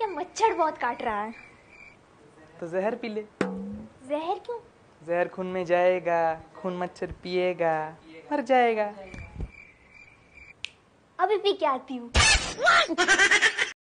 या मच्छर बहुत काट रहा है। तो जहर पी ले। जहर क्यों? जहर खून में जाएगा खून मच्छर पिएगा मर जाएगा। अभी पी के आती हूँ